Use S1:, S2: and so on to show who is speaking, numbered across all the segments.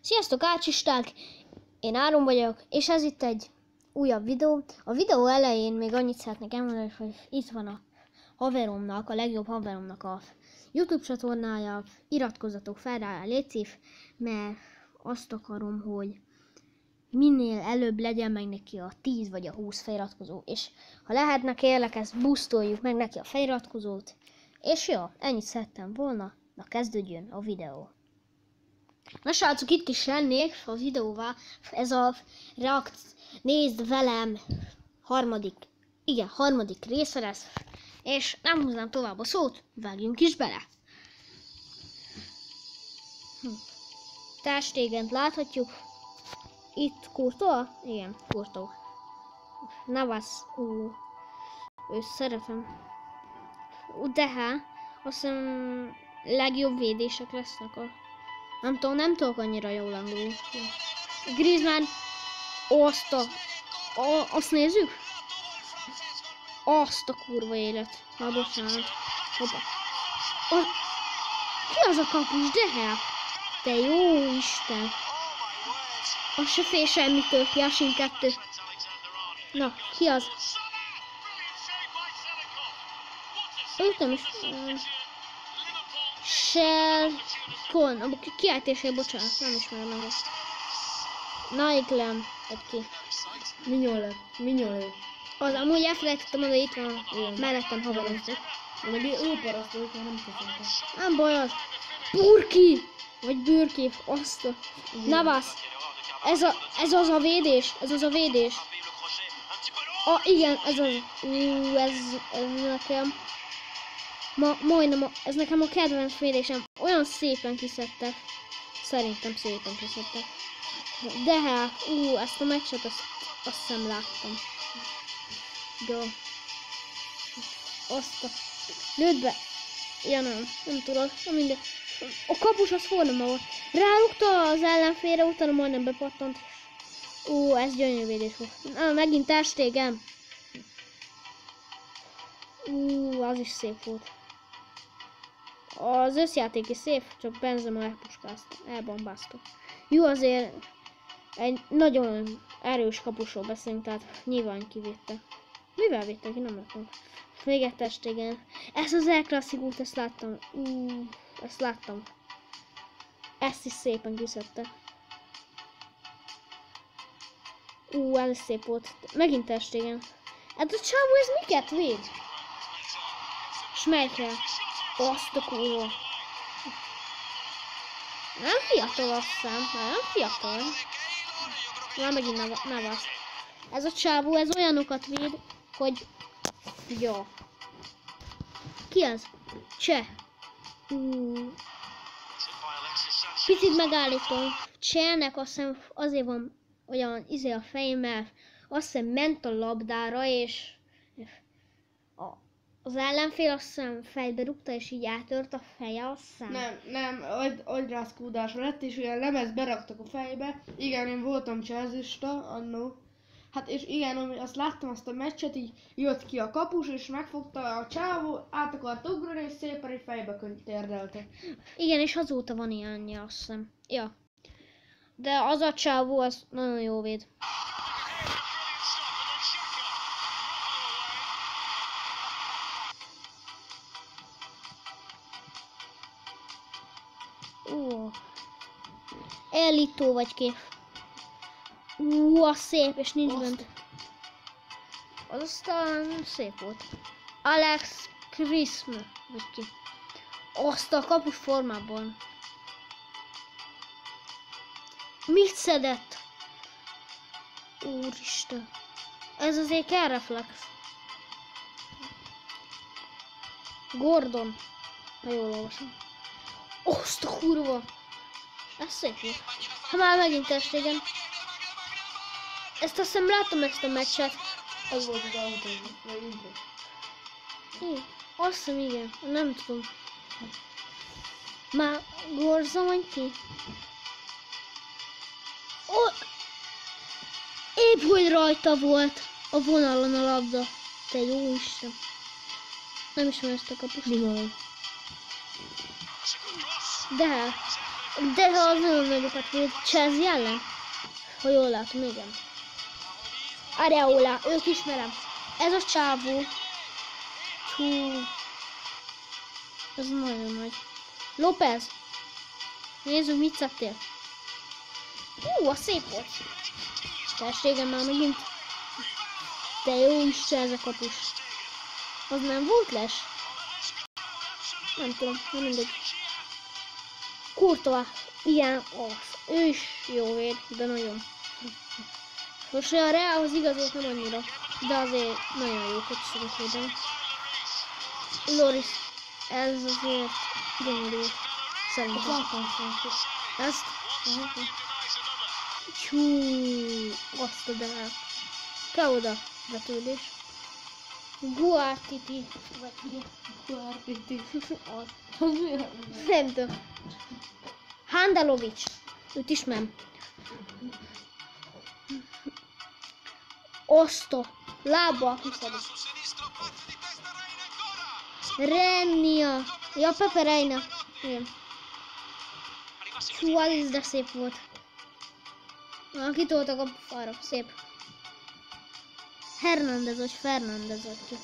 S1: Sziasztok ácsisták! Én Áron vagyok, és ez itt egy újabb videó. A videó elején még annyit szeretnék elmondani, hogy itt van a haveromnak, a legjobb haveromnak a YouTube csatornája. Iratkozzatok fel rá, légy mert azt akarom, hogy minél előbb legyen meg neki a 10 vagy a 20 feliratkozó, és ha lehetne kérlek, ezt boostoljuk meg neki a feliratkozót, és jó, ennyit szerettem volna, na kezdődjön a videó. Na srácok, itt is lennék a videóval, ez a reakt, nézd velem, harmadik, igen, harmadik része lesz, és nem húznám tovább a szót, vágjunk is bele. Hm. Testégent láthatjuk, itt Kurtó? Igen, Kurtó. Navas, ú, ő szeretem. De hát, azt hiszem legjobb védések lesznek a nem tudom, nem tudok annyira jól angolul. Griezmann, azt a... a... Azt nézzük? Azt a kurva élet. Na, bocsánat. Hoppa. A... Ki az a kapus? De hát. Te jó Isten. Az se fél semmitől. Jasin kettő. Na, ki az? Őt nem is... Shell... Kon, a kiáltésé, bocsánat, nem ismerem meg ezt. Naiklem, egy ki.
S2: Minyole, Minyole.
S1: Az amúgy elfelejtettem oda itt van, Igen. mellettem haveroztok.
S2: Meg ő parasztolt, mert nem köszöntem.
S1: Nem baj az. Burki! Vagy bürki, azt a... Navas. Ez, a, ez az a védés, ez az a védés. A, igen, ez az. Ú, ez, ez nekem. Ma, majdnem, ez nekem a kedvenc védésem. Olyan szépen kiszedtek. Szerintem szépen kiszedtek. De hát, ú, ezt a meccset azt, azt sem láttam. Jó. Azt a... Lőd be! Ja nem, nem tudod, nem mindegy. A kapus az forma volt. Rárukta az ellenfélre, utána majdnem bepattant. Ú, ez gyönyörű védés volt. Na, megint testégem. Ú, az is szép volt. Az összjáték is szép, csak Benzema elpuskázta, elbombázta. Jó, azért egy nagyon erős kapusról beszélünk, tehát nyilván kivétte. Mivel védte ki? Nem látom. Még egy test, igen. Ez az El ezt láttam. Uh, ezt láttam. Ezt is szépen kiszedte. Ú, ez szép volt. Megint test, igen. Hát a csávó ez miket véd? Smelykel. Azt a kurva. Nem fiatal azt hiszem, nem fiatal. Már megint Navas. Ez a csávó, ez olyanokat véd, hogy... Jó. Ki az? Cseh. Picit megállítom. Csehnek azt hiszem azért van olyan izé a fejemmel, azt hiszem ment a labdára, és az ellenfél azt hiszem fejbe rúgta, és így átört a feje, azt hiszem.
S2: Nem, nem, agy, agyrázkódás lett, és olyan lemez beraktak a fejbe. Igen, én voltam cselzista annó. Hát és igen, azt láttam azt a meccset, így jött ki a kapus, és megfogta a csávó, át akart ugrani, és szépen egy fejbe térdelte.
S1: Igen, és azóta van ilyenje, azt hiszem. Ja. De az a csávó, az nagyon jó véd. Ó. Elító vagy ki. Ú, a szép, és nincs bent. Az aztán szép volt. Alex Chrism, vagy ki. Azt a kapus formában. Mit szedett? Úristen. Ez azért kell reflex. Gordon. Ha jól olvasom. Azt a kurva! Ez szép jó. Ha már megint testégen. Ezt azt hiszem látom ezt a meccset.
S2: Az volt az autó, vagy
S1: intro. azt hiszem igen, nem tudom. Már gorza vagy ki? Oh, épp hogy rajta volt a vonalon a labda. Te jó Isten. Nem ismerem ezt a kapust.
S2: Mi van?
S1: De De az nagyon nagyokat véd. Chelsea ellen? Ha jól látom, igen. Areola, ők ismerem. Ez a csávó. Hú. Ez nagyon nagy. López. Nézzük, mit szedtél. Hú, a szép volt. Tességem már megint. De jó is ez a kapus. Az nem volt les? Nem tudom, nem mindegy. Kurtova. Igen, az. Ő is jó véd, de nagyon. Most a Realhoz igazolt nem annyira, de azért nagyon jó, szokott védeni. Loris, ez azért gyönyörű. Szerintem.
S2: Látom szintén.
S1: Ezt? Hú, azt a de Te oda, betűlés. Guartiti. Vagy mi?
S2: Guarditti.
S1: Az.
S2: Az?
S1: Nem tudom. Handalovics. Őt ismerem. Osto. Lába. Rennia. Ja, Pepe Reina. Igen. Hú, de szép volt. Na, kitoltak a falra. Szép. Vagy ki.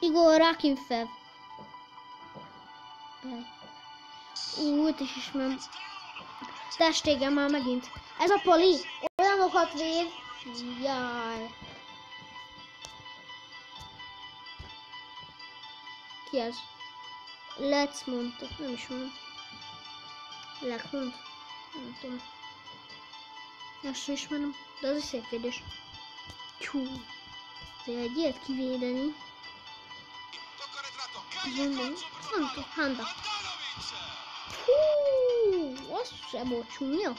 S1: Igor Rakinfev. Ú, őt is ismerem. Testégen már megint. Ez a poli. Olyanokat véd. Jaj. Ki ez? Let's mondta. Nem is mondom. Lekmond. Nem tudom. Ezt sem ismerem. De az is szép védés. Tyú. De egy ilyet kivédeni. Mondom. Nem tudom. Handa. Hú, az se volt csúnya.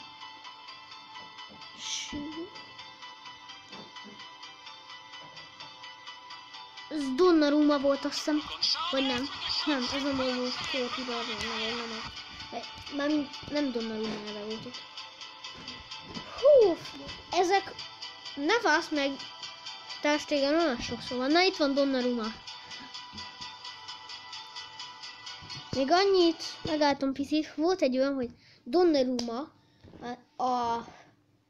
S1: Ez Donnarumma volt azt hiszem. Vagy nem? Nem, ez nem volt volt Barnum, nem, nem, nem. Vagy Nem, nem Donnarumma neve volt. Hú, ezek Navas meg Tástégen olyan sokszor van. Na itt van Donnarumma. Még annyit megálltam picit, volt egy olyan, hogy Donnarumma a, a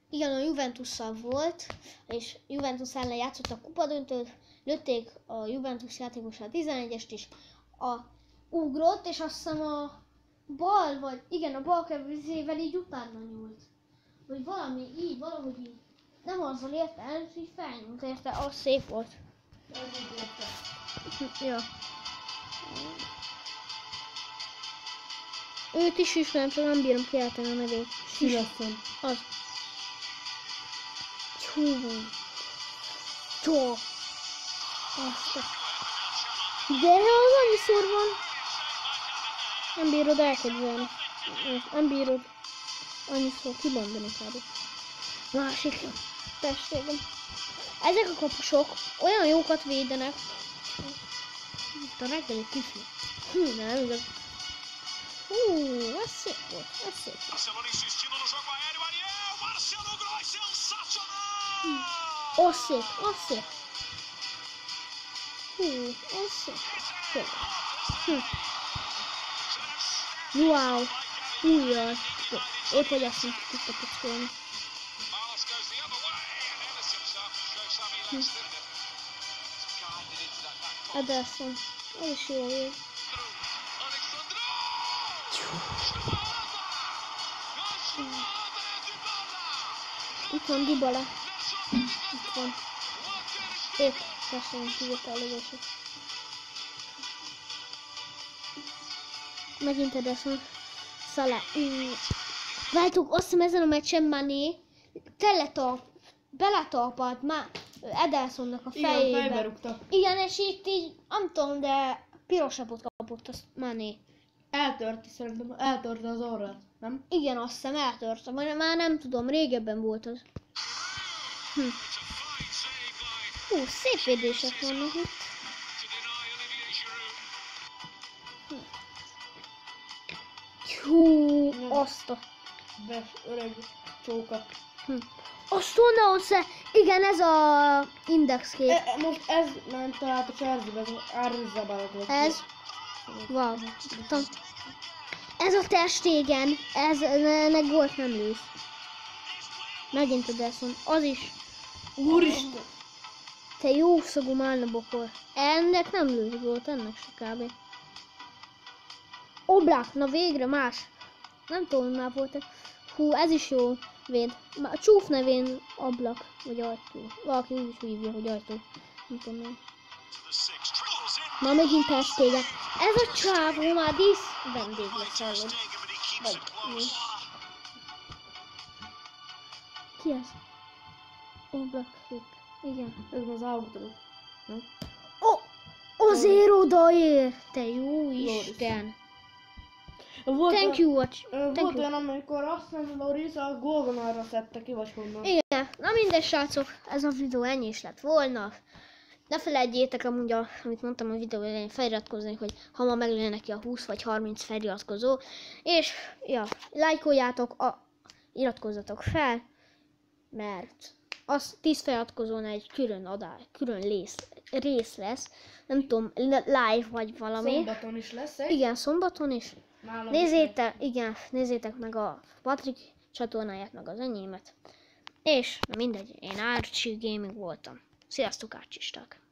S1: igen, a Juventusszal volt, és Juventus ellen játszott a kupadöntőt, lőtték a Juventus játékosát 11-est is, a ugrott, és azt hiszem a bal, vagy igen, a bal kezével így utána nyúlt. Vagy valami így, valahogy így. Nem azzal érte és így felnyúlt érte, az szép volt. ja. Őt is ismerem, csak nem bírom kiáltani a nevét.
S2: Síraszom.
S1: Az. Csú. Csó. Azt a... De az annyiszor van. Nem bírod elképzelni. Nem bírod annyiszor kimondani kb. Másik. Tességem. Ezek a kapusok olyan jókat védenek. Itt a reggeli kifli. Hű, nem igaz. Hú, ez szép volt, ez szép volt. Az szép, az szép. Hú, az szép. Szép. Hm. João,
S3: melhor. outro assim que está pescando. Abração. Olha o show
S1: aí. Então, de
S3: bola.
S1: Então. Eita,
S3: tá
S1: que eu tava tá legal. Megint Ederson. Szalá. Mm. Váltuk, azt hiszem ezen a meccsen Mané teletalp, beletalpalt már Edersonnak a
S2: Igen,
S1: fejébe.
S2: fejbe rúgta.
S1: Igen, és itt így, nem tudom, de pirosapot kapott az Mané.
S2: Eltörti szerintem, eltörte az orrát, nem?
S1: Igen, azt hiszem eltörte, vagy már nem tudom, régebben volt az. Hm.
S3: A
S1: Hú, szép védések vannak itt. Hú, azt a...
S2: Ves, öreg csóka.
S1: Hm. A Stonehouse, igen, ez a index kép.
S2: E, e, most ez ment át a Chelsea-be, ez volt.
S1: Ez. Wow. Tudom. Ez a testégen, ez ennek gólt nem lősz. Megint a Desson. Az is.
S2: Úristen!
S1: Te jó szagú málnabokor. Ennek nem lősz gólt, ennek se kb. Oblák, na végre más. Nem tudom, már volt Hú, ez is jó véd. A csúf nevén ablak, vagy ajtó. Valaki úgy is hívja, hogy ajtó. Nem tudom én. Ma megint testége. Ez a csávó már dísz vendég lesz, hallod. Vagy mi? Ki ez? Oblak, igen.
S2: Ez az autó.
S1: Ó, azért odaér! Te jó Isten!
S2: Volt
S1: Thank you, watch. Thank
S2: Volt
S1: you.
S2: olyan, amikor azt hiszem, Loris a gólvonalra szedte ki, vagy honnan.
S1: Igen, na mindegy srácok, ez a videó ennyi is lett volna. Ne felejtjétek amúgy, a, amit mondtam a videó elején, feliratkozni, hogy ha ma meglenne neki a 20 vagy 30 feliratkozó. És, ja, lájkoljátok, a, iratkozzatok fel, mert az 10 feliratkozónál egy külön adás, külön rész, rész lesz. Nem tudom, li- live vagy valami.
S2: Szombaton is lesz egy.
S1: Igen, szombaton is.
S2: Nálam
S1: Nézzétek, igen, nézzétek meg a Patrik csatornáját, meg az enyémet. És, na mindegy, én Archie Gaming voltam. Sziasztok, Archisták!